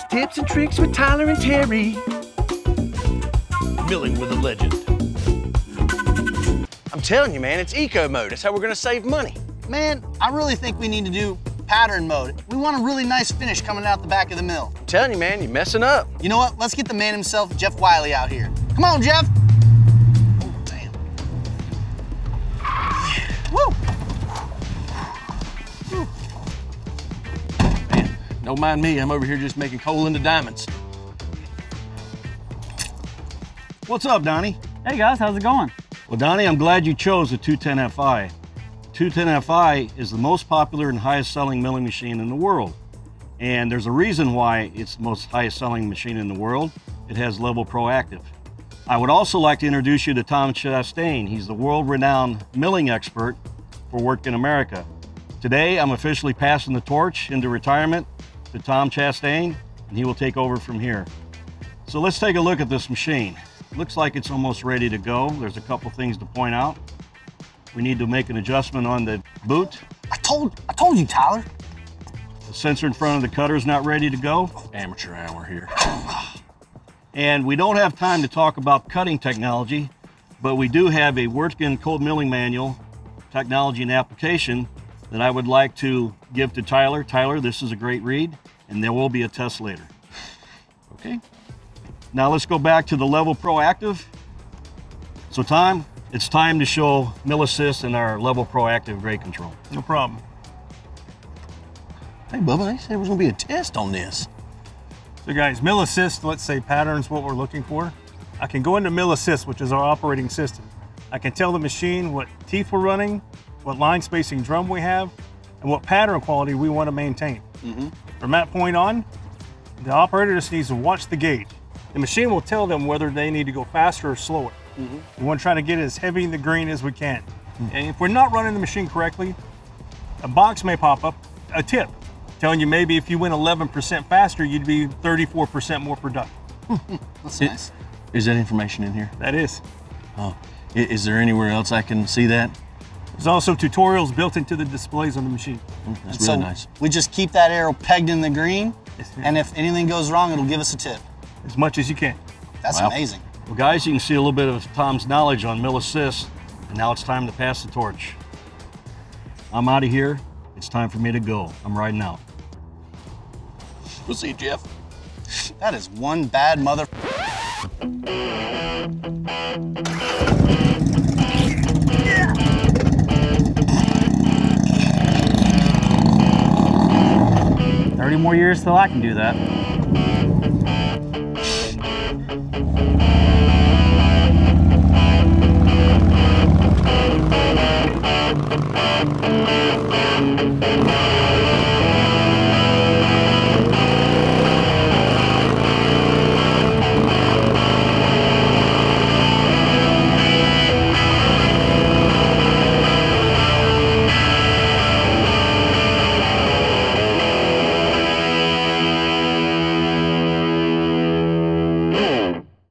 It's tips and tricks with Tyler and Terry. Milling with a legend. I'm telling you, man, it's eco mode. That's how we're gonna save money. Man, I really think we need to do pattern mode. We want a really nice finish coming out the back of the mill. I'm telling you, man, you're messing up. You know what? Let's get the man himself, Jeff Wiley, out here. Come on, Jeff. Oh, damn. Woo! Don't mind me, I'm over here just making coal into diamonds. What's up, Donnie? Hey guys, how's it going? Well, Donnie, I'm glad you chose the 210Fi. 210Fi is the most popular and highest selling milling machine in the world. And there's a reason why it's the most highest selling machine in the world. It has level proactive. I would also like to introduce you to Tom Chastain. He's the world-renowned milling expert for Wirtgen America. Today, I'm officially passing the torch into retirement to Tom Chastain, and he will take over from here. So let's take a look at this machine. Looks like it's almost ready to go. There's a couple things to point out. We need to make an adjustment on the boot. I told, I told you, Tyler. The sensor in front of the cutter is not ready to go. Amateur hour here. And we don't have time to talk about cutting technology, but we do have a Wirtgen cold milling manual, technology and application that I would like to give to Tyler. Tyler, this is a great read, and there will be a test later. Okay? Now let's go back to the level proactive. So Tom, it's time to show mill assist and our level proactive grade control. No problem. Hey, Bubba, they said there was gonna be a test on this. So guys, mill assist, let's say patterns what we're looking for. I can go into mill assist, which is our operating system. I can tell the machine what teeth we're running, what line spacing drum we have, and what pattern quality we want to maintain. Mm-hmm. From that point on, the operator just needs to watch the gauge. The machine will tell them whether they need to go faster or slower. Mm-hmm. We want to try to get as heavy in the green as we can. Hmm. And if we're not running the machine correctly, a box may pop up, a tip, telling you maybe if you went 11% faster, you'd be 34% more productive. That's It- nice. Is that information in here? That is. Oh, is there anywhere else I can see that? There's also tutorials built into the displays on the machine. Mm, That's And really so nice. we just keep that arrow pegged in the green, Yes, and if anything goes wrong, it'll give us a tip. As much as you can. That's Wow. amazing. Well, guys, you can see a little bit of Tom's knowledge on mill assist, and now it's time to pass the torch. I'm out of here. It's time for me to go. I'm riding out. We'll see, Jeff. That is one bad mother. More years till I can do that.